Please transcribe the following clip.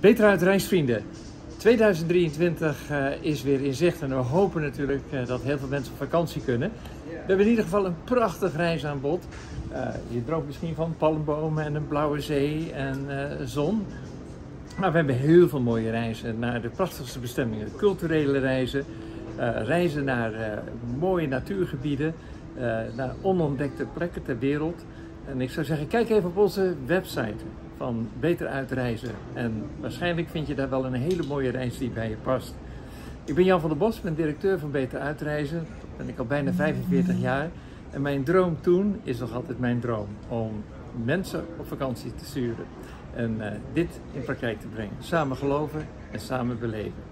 Beter uit reisvrienden. 2023 uh, is weer in zicht en we hopen natuurlijk uh, dat heel veel mensen op vakantie kunnen. We hebben in ieder geval een prachtig reisaanbod. Uh, je droomt misschien van palmbomen en een blauwe zee en zon. Maar we hebben heel veel mooie reizen naar de prachtigste bestemmingen. Culturele reizen, reizen naar mooie natuurgebieden, naar onontdekte plekken ter wereld. En ik zou zeggen, kijk even op onze website van beter uitreizen. En waarschijnlijk vind je daar wel een hele mooie reis die bij je past. Ik ben Jan van der Bos, ben directeur van Beter Uitreizen. Ben ik al bijna 45 jaar. En mijn droom toen is nog altijd mijn droom om mensen op vakantie te sturen. En eh, dit in praktijk te brengen. Samen geloven en samen beleven.